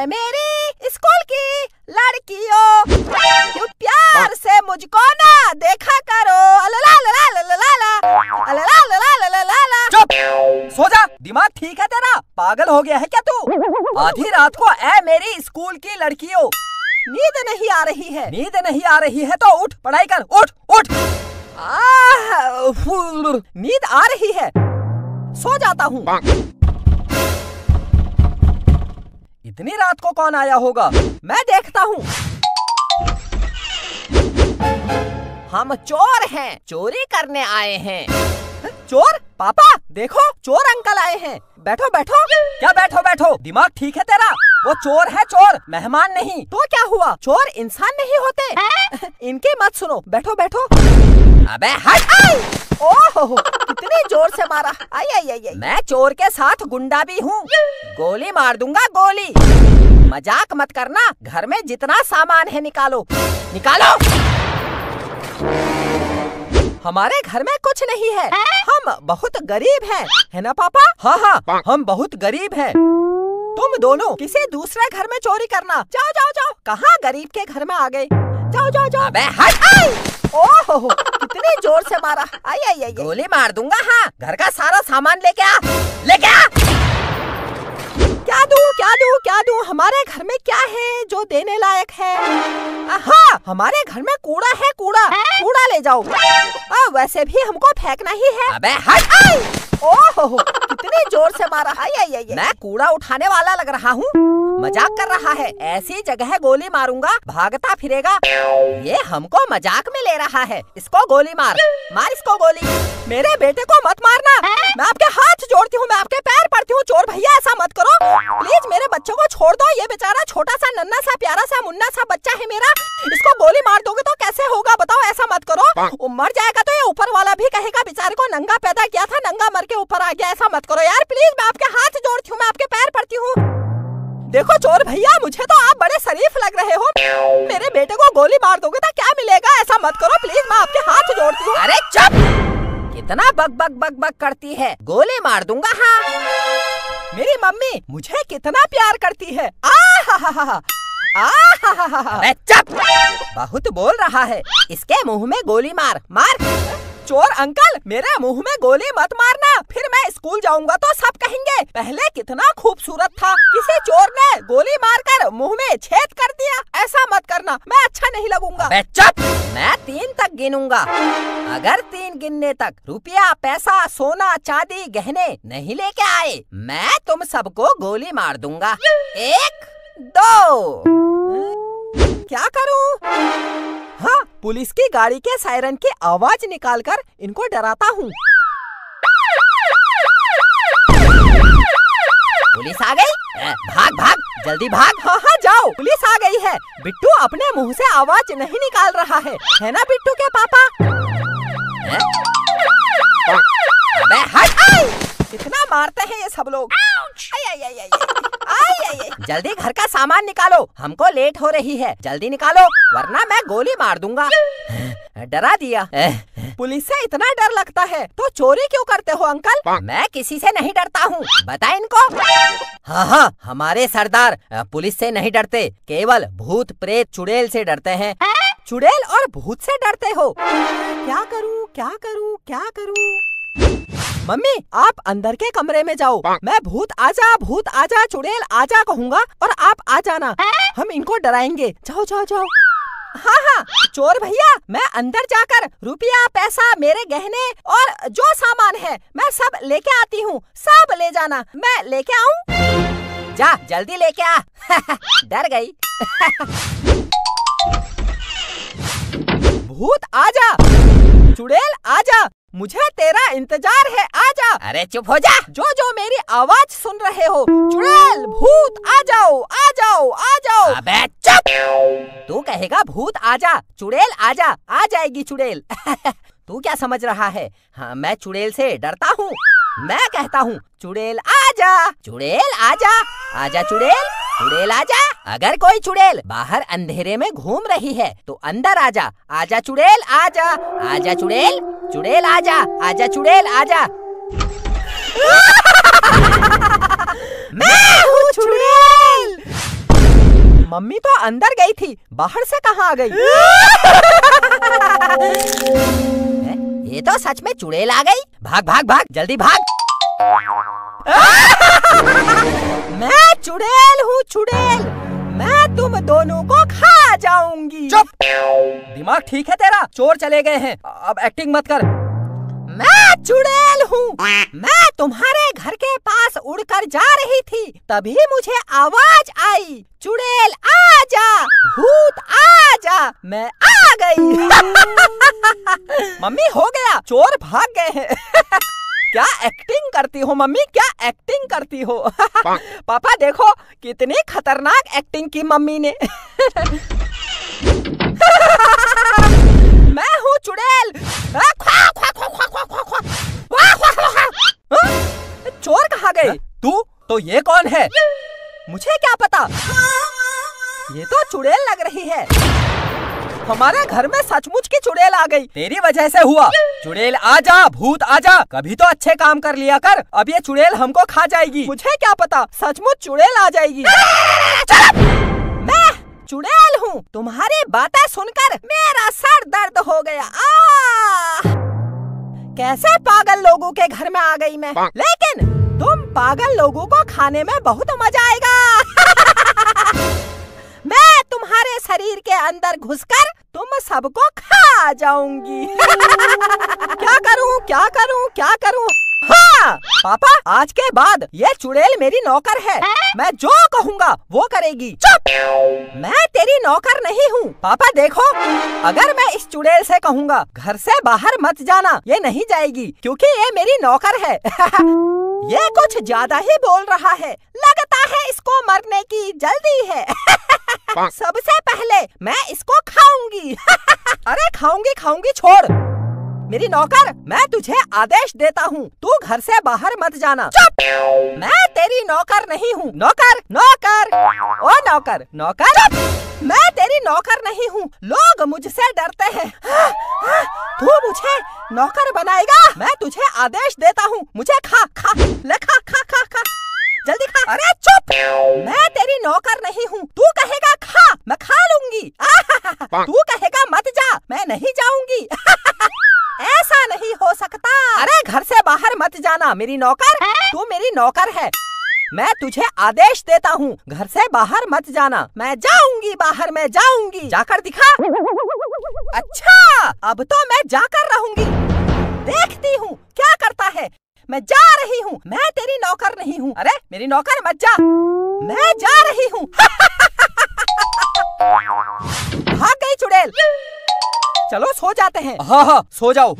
ऐ मेरी स्कूल की लड़कियों। क्यों प्यार से मुझको ना देखा करो। अलला अलला चुप। सो जा। दिमाग ठीक है तेरा? पागल हो गया है क्या तू? आधी रात को ऐ मेरी स्कूल की लड़कियों। नींद नहीं आ रही है। नींद नहीं आ रही है तो उठ पढ़ाई कर। उठ उठ। आह, नींद आ रही है। सो जाता हूँ। इतनी रात को कौन आया होगा? मैं देखता हूँ। हम चोर हैं। चोरी करने आए हैं। चोर? पापा देखो चोर अंकल आए हैं। बैठो बैठो। क्या बैठो बैठो? दिमाग ठीक है तेरा? वो चोर है चोर मेहमान नहीं। तो क्या हुआ? चोर इंसान नहीं होते। इनकी मत सुनो। बैठो बैठो। अबे हट। ओहो। कितनी ज़ोर से मारा। आई आई आई मैं चोर के साथ गुंडा भी हूँ। गोली मार दूँगा गोली। मज़ाक मत करना। घर में जितना सामान है निकालो। निकालो! हमारे घर में कुछ नहीं है। हम बहुत गरीब हैं। है ना पापा? हाँ हाँ। हम बहुत गरीब हैं। तुम दोनों किसी दूसरे घर में चोरी करना। जाओ जाओ जाओ। कहाँ गरीब के घर में आ गए? जाओ जाओ जाओ। अबे हट! ओहो कितनी ज़ोर से मारा। आई आई आई गोली मार दूँगा हाँ। घर का सारा सामान लेके आ लेके आ। क्या दूँ क्या दूँ क्या दूँ? हमारे घर में क्या है जो देने लायक है? हाँ हमारे घर में कूड़ा है कूड़ा। कूड़ा ले जाओ। आ, वैसे भी हमको फेंकना ही है। अबे हट! ओहो कितनी ज़ोर से मारा। आई आई आई मैं कूड़ा उठाने वाला लग रहा हूँ। मज़ाक कर रहा है। ऐसी जगह गोली मारूँगा, भागता फिरेगा। ये हमको मज़ाक में ले रहा है। इसको गोली मार। मार इसको गोली। मेरे बेटे को मत मारना। मैं आपके हाथ जोड़ती हूँ, मैं आपके पैर पड़ती हूँ। चोर भैया, ऐसा मत करो। प्लीज़ मेरे बच्चों को छोड़ दो। ये बेचारा छोटा सा नन्ना सा प्यारा सा मुन्ना सा बच्चा है मेरा। इसको गोली मार दोगे तो कैसे होगा? बताओ, ऐसा मत करो। मर जाएगा तो ये ऊपर वाला भी कहेगा, बेचारे को नंगा पैदा किया था, नंगा मर के ऊपर आ गया। ऐसा मत करो यार। प्लीज़ मैं आपके हाथ जोड़ती हूँ, मैं आपके पैर पड़ती हूँ। देखो चोर भैया मुझे तो आप बड़े शरीफ लग रहे हो। मेरे बेटे को गोली मार दोगे तो क्या मिलेगा? ऐसा मत करो प्लीज़ मैं आपके हाथ जोड़ती हूँ। अरे चुप! कितना बक बक बक बक करती है। गोली मार दूँगा हाँ। मेरी मम्मी मुझे कितना प्यार करती है। आ हा हा हा हा हा हा हा हा चुप! बहुत बोल रहा है। इसके मुँह में गोली मार मार। चोर अंकल मेरे मुँह में गोली मत मारना। फिर मैं स्कूल जाऊँगा तो सब कहेंगे पहले कितना खूबसूरत था किसी चोर ने गोली मारकर मुँह में छेद कर दिया। ऐसा मत करना मैं अच्छा नहीं लगूँगा। चुप! मैं तीन तक गिनूँगा। अगर तीन गिनने तक रुपया पैसा सोना चांदी गहने नहीं लेके आए मैं तुम सबको गोली मार दूँगा। एक दो। क्या करूँ? हाँ पुलिस की गाड़ी के सायरन की आवाज़ निकालकर इनको डराता हूँ। पुलिस आ गई? भाग भाग, जल्दी भाग। हाँ हाँ जाओ। पुलिस आ गई है। बिट्टू अपने मुँह से आवाज़ नहीं निकाल रहा है। है ना बिट्टू के पापा? ए? अबे, हट। मारते हैं ये सब लोग। जल्दी घर का सामान निकालो। हमको लेट हो रही है। जल्दी निकालो वरना मैं गोली मार दूँगा। डरा दिया। पुलिस से इतना डर लगता है। तो चोरी क्यों करते हो अंकल? मैं किसी से नहीं डरता हूँ। बता इनको। हाँ हाँ हमारे सरदार पुलिस से नहीं डरते। केवल भूत प्रेत चुड़ैल से डरते हैं? चुड़ैल और भूत से डरते हो? क्या करूँ क्या करूँ क्या करूँ? मम्मी आप अंदर के कमरे में जाओ। मैं भूत आजा भूत आजा चुड़ैल आजा कहूँगा और आप आ जाना। हम इनको डराएँगे। जाओ जाओ जाओ। हाँ हाँ। चोर भैया मैं अंदर जाकर रुपया पैसा मेरे गहने और जो सामान है मैं सब लेके आती हूँ। सब ले जाना। मैं लेके आऊँ? जा जल्दी लेके आ। डर गई। भूत आजा। चुड़ैल आजा। मुझे तेरा इंतज़ार है आजा अरे चुप हो जा। जो जो मेरी आवाज़ सुन रहे हो चुड़ैल भूत आ जाओ आ जाओ आ जाओ। अबे चुप। तू कहेगा भूत आजा चुड़ैल आजा आ जाएगी चुड़ैल। तू क्या समझ रहा है? हाँ मैं चुड़ैल से डरता हूँ। मैं कहता हूँ चुड़ैल आजा चुड़ैल आजा आजा चुड़ैल। चुड़ैल आजा। अगर कोई चुड़ैल बाहर अंधेरे में घूम रही है तो अंदर आजा। आजा चुड़ैल आजा। आजा चुड़ैल चुड़ैल आजा। आजा चुड़ैल आजा। मैं हूँ चुड़ैल मम्मी तो अंदर गई थी, बाहर से कहाँ आ गई? ये तो सच में चुड़ैल आ गई। भाग भाग भाग, जल्दी भाग। मैं चुड़ैल हूँ चुड़ैल। मैं तुम दोनों को खा जाऊँगी। चुप। दिमाग ठीक है तेरा? चोर चले गए हैं। अब एक्टिंग मत कर। मैं चुड़ैल हूँ। मैं तुम्हारे घर के पास उड़कर जा रही थी। तभी मुझे आवाज़ आई चुड़ैल आ जा। भूत आ जा। मैं आ गई। मम्मी हो गया। चोर भाग गए हैं। क्या एक्टिंग करती हो मम्मी? क्या एक्टिंग करती हो? पापा देखो कितनी खतरनाक एक्टिंग की मम्मी ने। मैं हूँ चुड़ैल। चोर कहा गए? तू तो ये कौन है? मुझे क्या पता? ये तो चुड़ैल लग रही है। हमारे घर में सचमुच की चुड़ैल आ गई। तेरी वजह से हुआ। चुड़ैल आ जा भूत आ जा। कभी तो अच्छे काम कर लिया कर। अब ये चुड़ैल हमको खा जाएगी। मुझे क्या पता? सचमुच चुड़ैल आ जाएगी। मैं चुड़ैल हूँ। तुम्हारी बातें सुनकर मेरा सर दर्द हो गया। आ! कैसे पागल लोगों के घर में आ गई मैं? लेकिन तुम पागल लोगों को खाने में बहुत मज़ा आएगा। मैं तुम्हारे शरीर के अंदर घुसकर तुम सबको खा जाऊँगी। क्या करूँ क्या करूँ क्या करूँ? हाँ पापा आज के बाद ये चुड़ैल मेरी नौकर है? मैं जो कहूँगा वो करेगी। चुप! मैं तेरी नौकर नहीं हूँ। पापा देखो अगर मैं इस चुड़ैल से कहूँगा घर से बाहर मत जाना ये नहीं जाएगी क्योंकि ये मेरी नौकर है। ये कुछ ज़्यादा ही बोल रहा है। लगता है इसको मरने की। जल्दी है। सबसे पहले मैं इसको खाऊँगी। अरे खाऊँगी खाऊँगी छोड़। मेरी नौकर मैं तुझे आदेश देता हूँ। तू घर से बाहर मत जाना। चुप। मैं तेरी नौकर नहीं हूँ। नौकर नौकर। ओ नौकर नौकर। चुप! मैं तेरी नौकर नहीं हूँ। लोग मुझसे डरते हैं। तू मुझे नौकर बनाएगा। मैं तुझे आदेश देता हूँ। मुझे खा खा। ले खा खा खा खा। जल्दी खा। अरे चुप। मैं तेरी नौकर नहीं हूँ। तू कहेगा खा मैं खा लूँगी। तू कहेगा मत जा मैं नहीं जाऊँगी। ऐसा नहीं हो सकता। अरे घर से बाहर मत जाना मेरी नौकर। तू मेरी नौकर है। मैं तुझे आदेश देता हूँ घर से बाहर मत जाना। मैं जाऊँगी बाहर मैं जाऊँगी। जाकर दिखा। अच्छा अब तो मैं जाकर रहूँगी। देखती हूँ क्या करता है। मैं जा रही हूँ। मैं तेरी नौकर नहीं हूँ। अरे, मेरी नौकर मत जा। मैं जा रही हूँ। भाग गई चुड़ैल। चलो, सो जाते हैं। हाँ हाँ सो जाओ।